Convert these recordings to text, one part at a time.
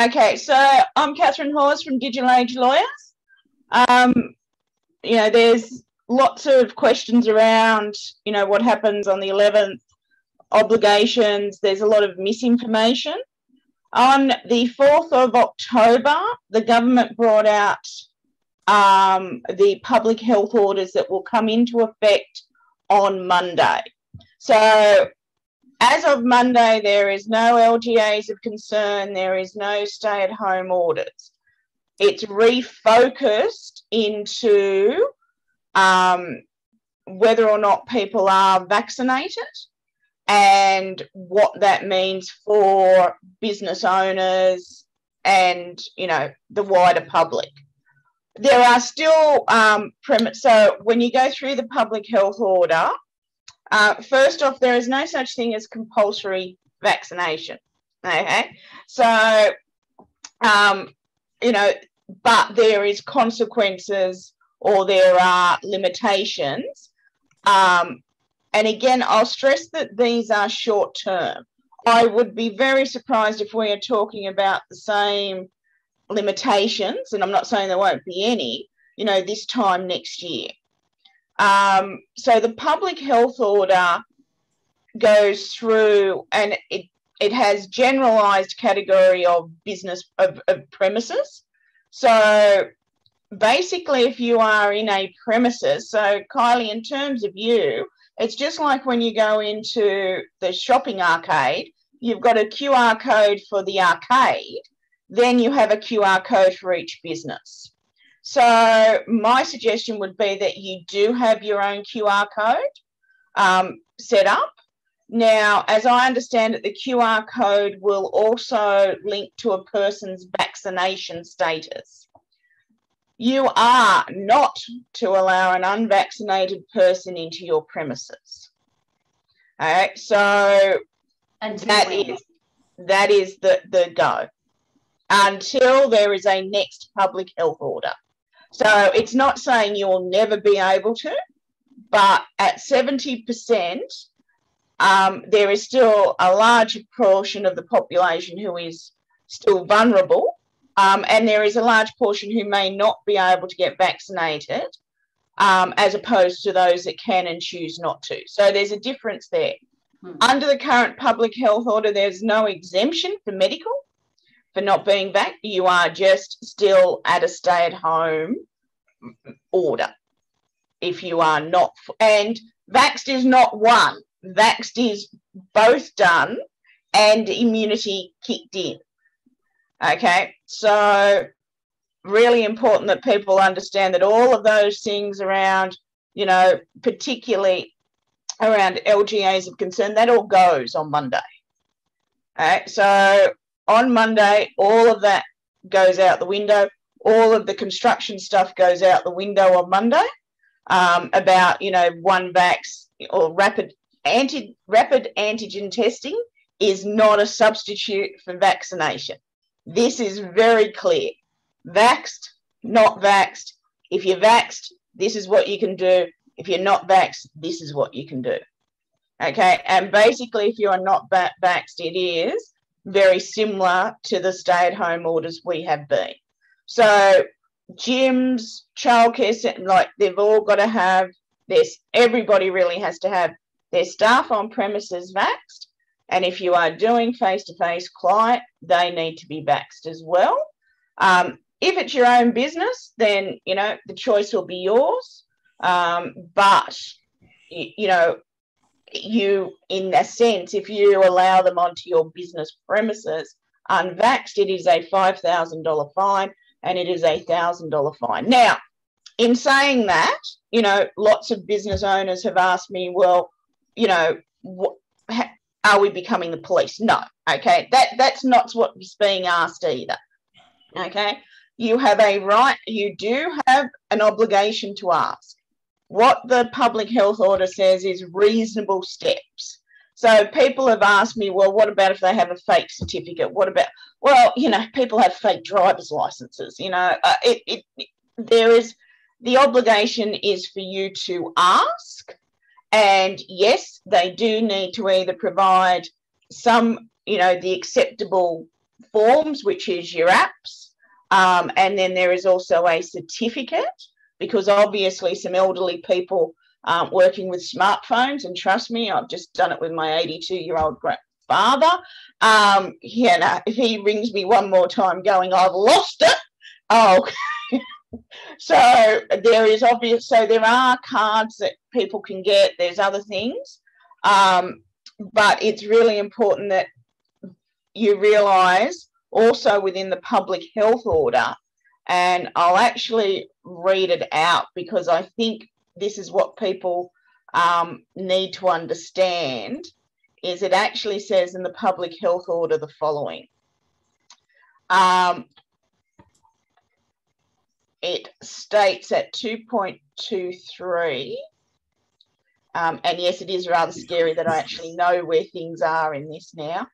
Okay, so I'm Katherine Hawes from Digital Age Lawyers. Um, you know, there's lots of questions around, you know, what happens on the 11th, obligations. There's a lot of misinformation. On the 4th of October, the government brought out um, the public health orders that will come into effect on Monday. So, as of Monday, there is no LGAs of concern, there is no stay at home orders. It's refocused into um, whether or not people are vaccinated and what that means for business owners and you know the wider public there are still um, premise. So when you go through the public health order, uh, first off, there is no such thing as compulsory vaccination. Okay, so um, you know, but there is consequences or there are limitations. Um, and again, I'll stress that these are short term. I would be very surprised if we are talking about the same limitations, and I'm not saying there won't be any, you know, this time next year. Um, so the public health order goes through and it, it has generalized category of business of, of premises. So basically, if you are in a premises, so Kylie, in terms of you, it's just like when you go into the shopping arcade, you've got a QR code for the arcade, then you have a QR code for each business. So my suggestion would be that you do have your own QR code um, set up. Now, as I understand it, the QR code will also link to a person's vaccination status. You are not to allow an unvaccinated person into your premises. All right, so Until that when? is that is the the go until there is a next public health order. So it's not saying you will never be able to, but at 70%, um, there is still a large portion of the population who is still vulnerable. Um, and there is a large portion who may not be able to get vaccinated, um, as opposed to those that can and choose not to. So there's a difference there. Hmm. Under the current public health order, there's no exemption for medical for not being back. You are just still at a stay at home order if you are not. And vaxed is not one, vaxed is both done and immunity kicked in. Okay, so really important that people understand that all of those things around, you know, particularly around LGAs of concern, that all goes on Monday. Right, so on Monday, all of that goes out the window. All of the construction stuff goes out the window on Monday um, about, you know, one vax or rapid anti rapid antigen testing is not a substitute for vaccination. This is very clear. Vaxed, not vaxed. If you're vaxed, this is what you can do. If you're not vaxed, this is what you can do. Okay, and basically, if you are not va- vaxed, it is very similar to the stay at home orders we have been. So, gyms, childcare, like they've all got to have this, everybody really has to have their staff on premises vaxed. And if you are doing face to face client, they need to be vaxed as well. Um, if it's your own business, then you know the choice will be yours. Um, but you know, you, in a sense, if you allow them onto your business premises unvaxxed, it is a $5,000 fine and it is a $1,000 fine. Now, in saying that, you know, lots of business owners have asked me, well, you know, what, are we becoming the police? No, okay, that that's not what's being asked either. Okay, you have a right, you do have an obligation to ask what the public health order says is reasonable steps. So people have asked me, well, what about if they have a fake certificate? What about, well, you know, people have fake driver's licenses. You know, uh, it, it, there is the obligation is for you to ask. And yes, they do need to either provide some, you know, the acceptable forms, which is your apps. Um, and then there is also a certificate because obviously some elderly people aren't working with smartphones. And trust me, I've just done it with my 82 year old father. Um, yeah, no, if he rings me one more time going, I've lost it. Oh, so there is obvious, so there are cards that people can get, there's other things. Um, but it's really important that you realize also within the public health order, and I'll actually read it out because I think this is what people um, need to understand is it actually says in the public health order the following. Um, it states at 2.23, um, and yes, it is rather scary that I actually know where things are in this now,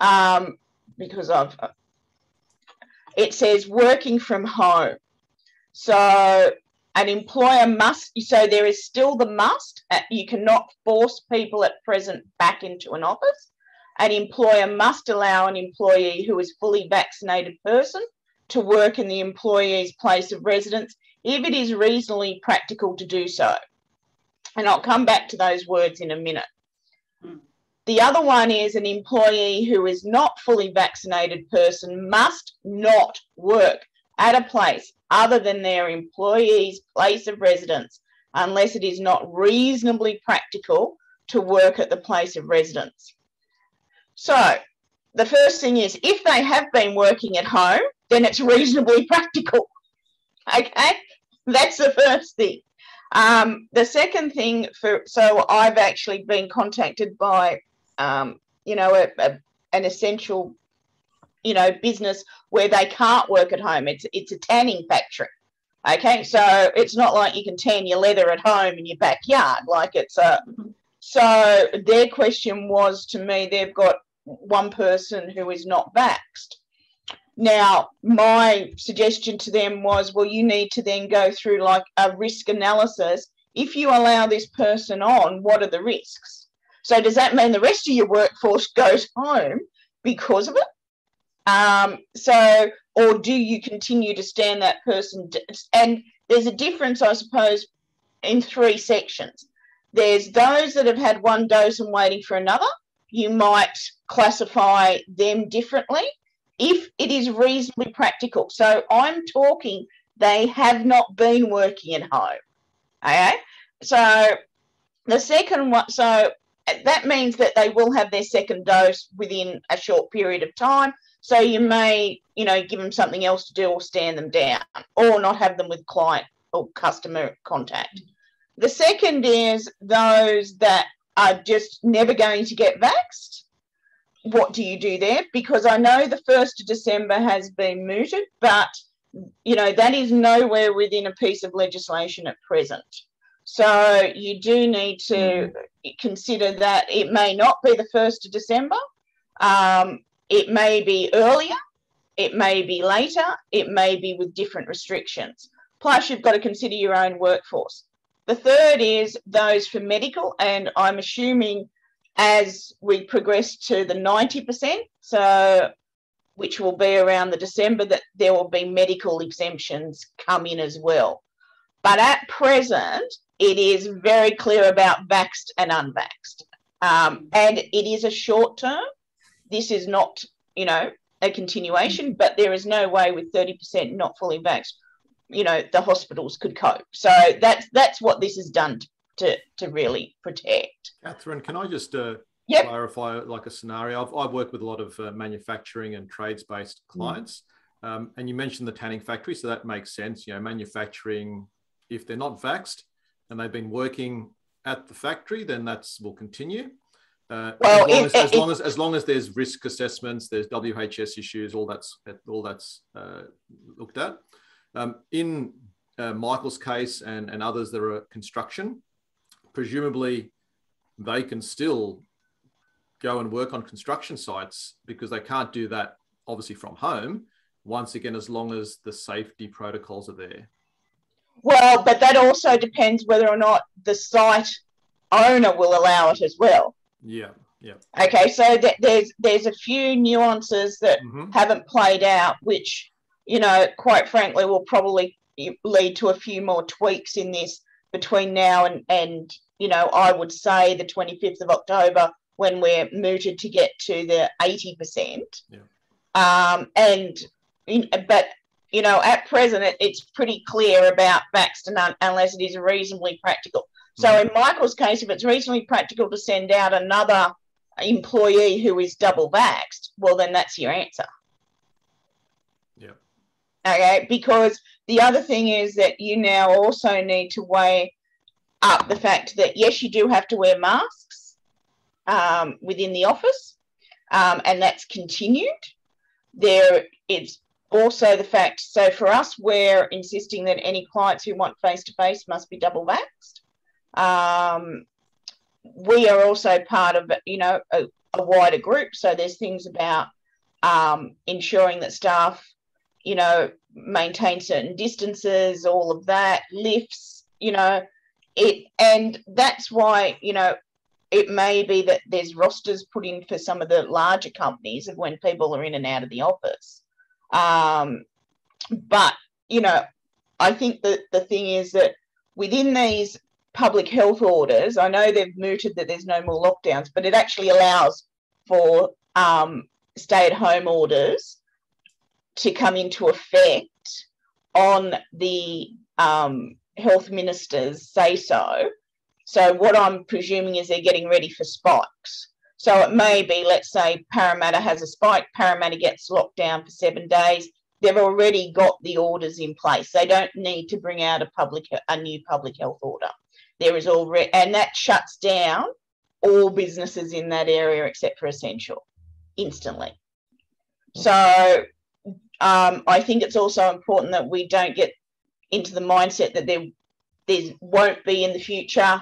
um, because I've, it says working from home. So an employer must, so there is still the must, uh, you cannot force people at present back into an office. An employer must allow an employee who is fully vaccinated person to work in the employee's place of residence if it is reasonably practical to do so. And I'll come back to those words in a minute. Hmm. The other one is an employee who is not fully vaccinated person must not work at a place other than their employee's place of residence unless it is not reasonably practical to work at the place of residence. So, the first thing is if they have been working at home, then it's reasonably practical. Okay, that's the first thing. Um, the second thing for so I've actually been contacted by um, you know a, a, an essential you know business where they can't work at home. It's it's a tanning factory. Okay, so it's not like you can tan your leather at home in your backyard. Like it's a. Mm-hmm. So their question was to me, they've got one person who is not vaxed. Now, my suggestion to them was, well, you need to then go through like a risk analysis. If you allow this person on, what are the risks? So, does that mean the rest of your workforce goes home because of it? Um, so, or do you continue to stand that person? And there's a difference, I suppose, in three sections. There's those that have had one dose and waiting for another. You might classify them differently if it is reasonably practical. So I'm talking they have not been working at home. Okay. So the second one, so that means that they will have their second dose within a short period of time. So you may, you know, give them something else to do or stand them down or not have them with client or customer contact. The second is those that are just never going to get vaxxed. What do you do there? Because I know the 1st of December has been mooted, but you know, that is nowhere within a piece of legislation at present. So you do need to mm. consider that it may not be the 1st of December. Um, it may be earlier, it may be later, it may be with different restrictions. Plus, you've got to consider your own workforce. The third is those for medical, and I'm assuming as we progress to the 90%, so which will be around the December, that there will be medical exemptions come in as well. But at present, it is very clear about vaxed and unvaxed. Um, and it is a short term this is not, you know, a continuation, but there is no way with 30% not fully vaxxed, you know, the hospitals could cope. So that's that's what this has done to to really protect. Katherine, can I just uh, yep. clarify like a scenario? I've, I've worked with a lot of uh, manufacturing and trades based mm. clients. Mm. Um, and you mentioned the tanning factory, so that makes sense. You know, manufacturing, if they're not vaxxed and they've been working at the factory, then that's will continue. Uh, well, as, long as, as, long as, as long as there's risk assessments, there's WHS issues, all that's all that's uh, looked at. Um, in uh, Michael's case and, and others that are construction, presumably they can still go and work on construction sites because they can't do that obviously from home. Once again, as long as the safety protocols are there. Well, but that also depends whether or not the site owner will allow it as well. Yeah. Yeah. Okay, so th- there's there's a few nuances that mm-hmm. haven't played out, which you know, quite frankly, will probably lead to a few more tweaks in this between now and and you know, I would say the 25th of October when we're mooted to get to the 80%. Yeah. Um, and in, but you know, at present, it, it's pretty clear about Baxter unless it is reasonably practical. So mm-hmm. in Michael's case, if it's reasonably practical to send out another employee who is double vaxxed, well, then that's your answer. Yeah. Okay, because the other thing is that you now also need to weigh up the fact that yes, you do have to wear masks um, within the office, um, and that's continued. There, it's also the fact. So for us, we're insisting that any clients who want face to face must be double vaxxed. Um, we are also part of you know a, a wider group, so there's things about um, ensuring that staff, you know, maintain certain distances, all of that, lifts, you know, it, and that's why you know it may be that there's rosters put in for some of the larger companies of when people are in and out of the office. Um, but, you know, I think that the thing is that within these public health orders, I know they've mooted that there's no more lockdowns, but it actually allows for um, stay at home orders to come into effect on the um, health ministers say so so what I'm presuming is they're getting ready for spikes. So it may be, let's say Parramatta has a spike, Parramatta gets locked down for seven days. They've already got the orders in place. They don't need to bring out a public a new public health order. There is already, and that shuts down all businesses in that area except for essential instantly. So um, I think it's also important that we don't get into the mindset that there there won't be in the future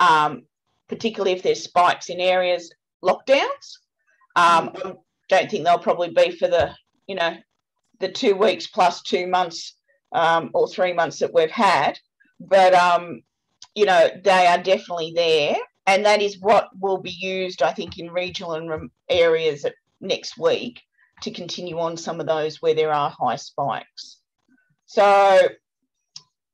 um, particularly if there's spikes in areas, lockdowns. Um, I don't think they'll probably be for the, you know, the two weeks plus two months um, or three months that we've had. But, um, you know, they are definitely there. And that is what will be used, I think, in regional and areas next week to continue on some of those where there are high spikes. So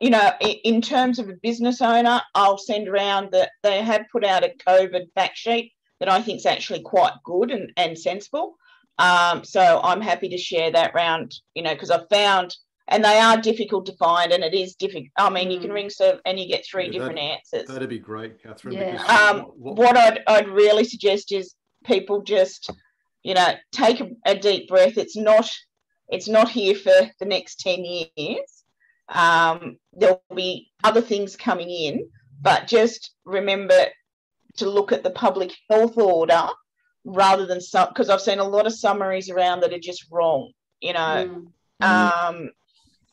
you know, in terms of a business owner, I'll send around that they have put out a COVID fact sheet that I think is actually quite good and, and sensible. Um, so I'm happy to share that round, you know, because I've found, and they are difficult to find, and it is difficult. I mean, you can mm. ring serve and you get three yeah, different answers. That'd be great, Katherine. Yeah. Um, what, what I'd, I'd really suggest is people just, you know, take a, a deep breath. It's not, it's not here for the next 10 years um, there'll be other things coming in, but just remember to look at the public health order rather than some because I've seen a lot of summaries around that are just wrong, you know. Mm. Um,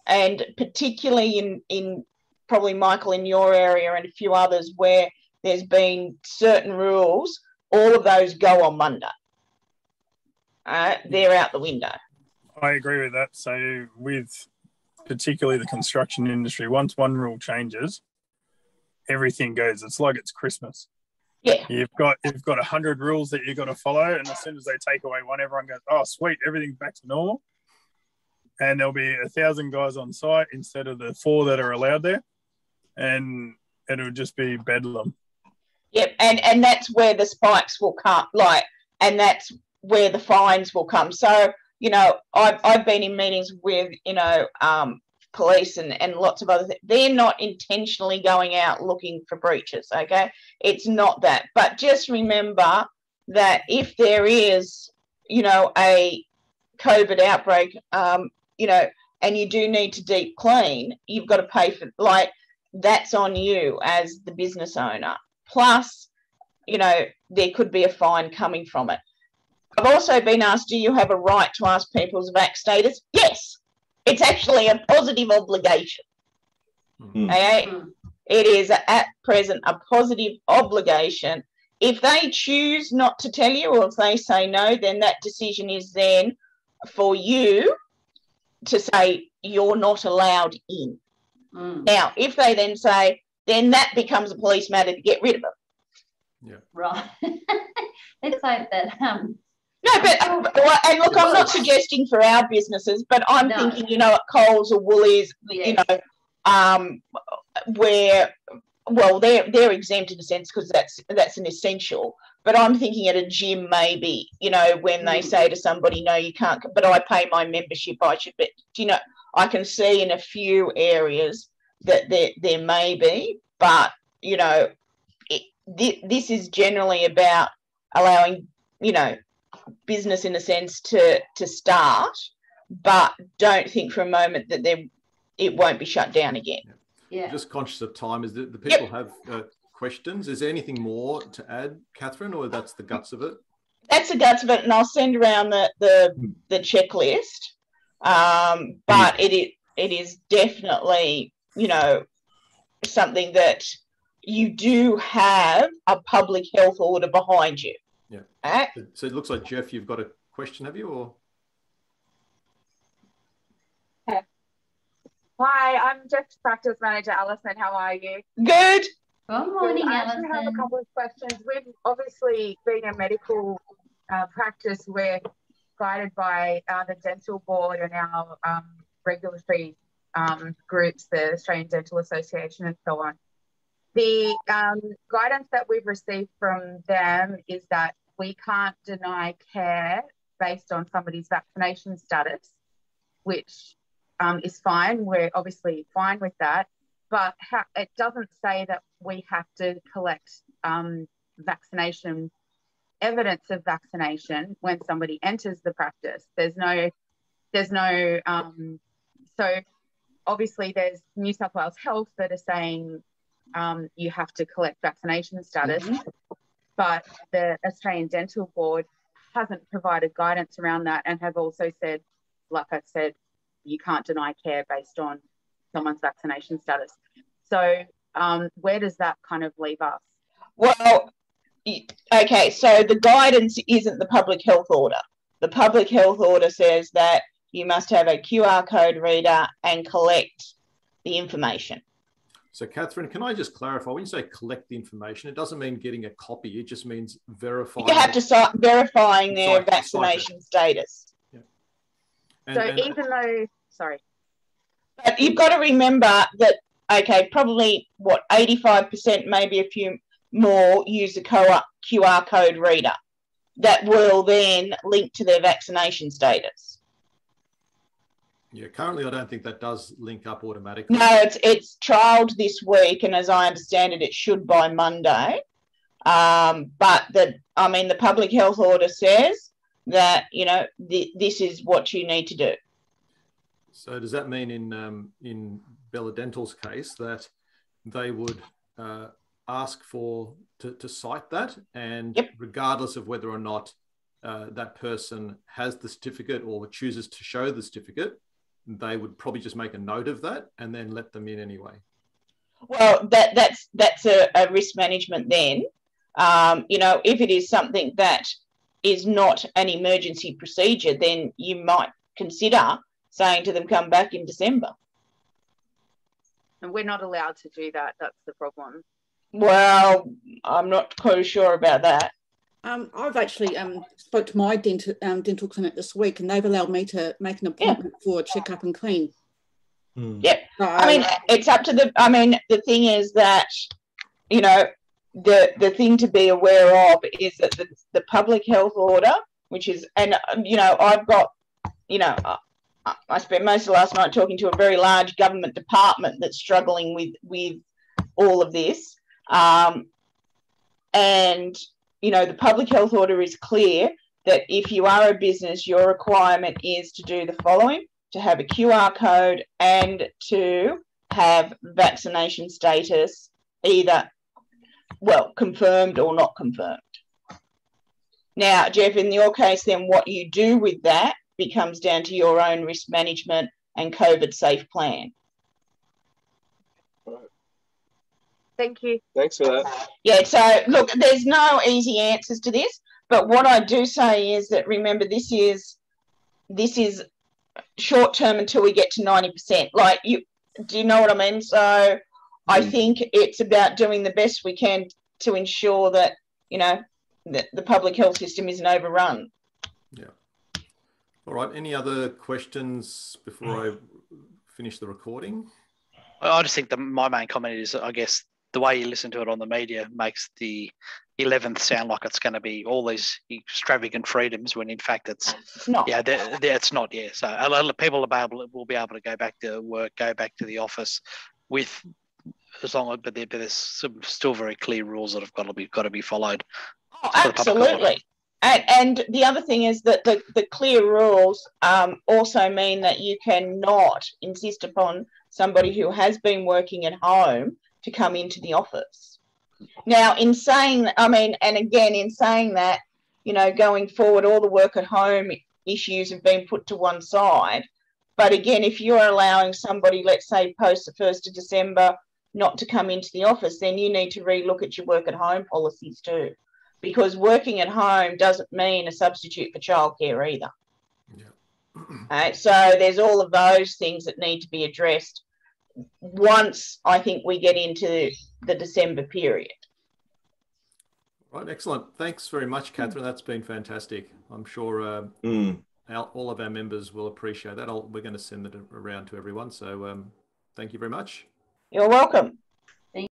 and particularly in in probably Michael in your area and a few others where there's been certain rules, all of those go on Monday. Uh, they're out the window. I agree with that. So with particularly the construction industry, once one rule changes, everything goes. It's like it's Christmas. Yeah. You've got you've got a hundred rules that you've got to follow, and as soon as they take away one, everyone goes, "Oh, sweet, everything's back to normal." And there'll be a thousand guys on site instead of the four that are allowed there, and it'll just be bedlam. Yep, and and that's where the spikes will come, like, and that's where the fines will come. So you know, I've, I've been in meetings with, you know, um, police and, and lots of other. They're not intentionally going out looking for breaches, okay? It's not that. But just remember that if there is, you know, a COVID outbreak, um, you know, and you do need to deep clean, you've got to pay for, like, that's on you as the business owner. Plus, you know, there could be a fine coming from it. I've also been asked, do you have a right to ask people's vac status? Yes, it's actually a positive obligation. Mm-hmm. Okay? It is at present a positive obligation. If they choose not to tell you or if they say no, then that decision is then for you to say you're not allowed in. Mm. Now, if they then say, then that becomes a police matter to get rid of them. Yeah. Right. Let's hope that um, no, but um, and look, I'm not suggesting for our businesses, but I'm no. thinking, you know, at Coles or Woolies, yes. you know, um, where well, they're they're exempt in a sense because that's that's an essential. But I'm thinking at a gym, maybe, you know, when they say to somebody, "No, you can't," but I pay my membership, I should. But you know, I can see in a few areas that there there may be, but you know, it, this is generally about allowing, you know, business in a sense to to start, but don't think for a moment that there it won't be shut down again. Yeah. Just conscious of time, is that the people yep. have uh, questions? Is there anything more to add, Katherine, or that's the guts of it? That's the guts of it, and I'll send around the the, hmm. the checklist. Um, but mm. it is it is definitely you know something that you do have a public health order behind you. Yeah. Uh, so it looks like Jeff, you've got a question, have you? Or Hi, I'm Jeff Practice Manager Alison. How are you? Good. Good morning, I Alison. I have a couple of questions. We've obviously been a medical uh, practice. We're guided by uh, the dental board and our um, regulatory um, groups, the Australian Dental Association, and so on. The um, guidance that we've received from them is that we can't deny care based on somebody's vaccination status, which um, is fine. We're obviously fine with that. But it doesn't say that we have to collect um, vaccination evidence of vaccination when somebody enters the practice. There's no, there's no, um, so obviously there's New South Wales Health that are saying um, you have to collect vaccination status. Mm-hmm. But the Australian Dental Board hasn't provided guidance around that and have also said, like I said, you can't deny care based on someone's vaccination status. So, um, where does that kind of leave us? Well, okay, so the guidance isn't the public health order. The public health order says that you must have a QR code reader and collect the information. So, Katherine, can I just clarify? When you say collect the information, it doesn't mean getting a copy. It just means verifying. You have to start verifying their vaccination status. Yeah. And, so, and, even though, sorry, but you've got to remember that okay, probably what eighty-five percent, maybe a few more, use a QR code reader that will then link to their vaccination status. Yeah, currently I don't think that does link up automatically. No, it's it's trialed this week, and as I understand it, it should by Monday. Um, but the I mean, the public health order says that you know th- this is what you need to do. So does that mean in um, in Bella Dental's case that they would uh, ask for to, to cite that, and yep. regardless of whether or not uh, that person has the certificate or chooses to show the certificate, they would probably just make a note of that and then let them in anyway. Well, that that's that's a, a risk management then. Um, you know, if it is something that is not an emergency procedure, then you might consider saying to them, "Come back in December." And we're not allowed to do that. That's the problem. Well, I'm not quite sure about that. Um, I've actually um, spoke to my dental, um, dental clinic this week, and they've allowed me to make an appointment yeah. for a checkup and clean. Mm. Yep. So, I mean, it's up to the. I mean, the thing is that, you know, the the thing to be aware of is that the, the public health order, which is, and you know, I've got, you know, I, spent most of last night talking to a very large government department that's struggling with with all of this, um, and you know, the public health order is clear that if you are a business, your requirement is to do the following to have a QR code and to have vaccination status either, well, confirmed or not confirmed. Now, Jeff, in your case, then what you do with that becomes down to your own risk management and COVID safe plan. Thank you. Thanks for that. Yeah, so look, there's no easy answers to this, but what I do say is that remember this is this is short term until we get to 90%. Like you do you know what I mean? So mm. I think it's about doing the best we can to ensure that you know, that the public health system isn't overrun. Yeah. All right. Any other questions before I finish the recording? I just think that my main comment is, I guess, the way you listen to it on the media makes the 11th sound like it's going to be all these extravagant freedoms when in fact it's, it's not. Yeah, they're, they're, it's not. Yeah, so a lot of people will be able will be able to go back to work, go back to the office with as long as but, there, but there's some still very clear rules that have got to be got to be followed. Oh, absolutely. And, and the other thing is that the, the clear rules um, also mean that you cannot insist upon somebody who has been working at home to come into the office. Now, in saying, I mean, and again, in saying that, you know, going forward, all the work at home issues have been put to one side. But again, if you're allowing somebody, let's say, post the 1st of December, not to come into the office, then you need to relook at your work at home policies too. Because working at home doesn't mean a substitute for childcare either. Yeah. right, so there's all of those things that need to be addressed once I think we get into the December period. Right, excellent. Thanks very much, Katherine. That's been fantastic. I'm sure uh, mm. our, all of our members will appreciate that. I'll, we're going to send it around to everyone. So um, thank you very much. You're welcome.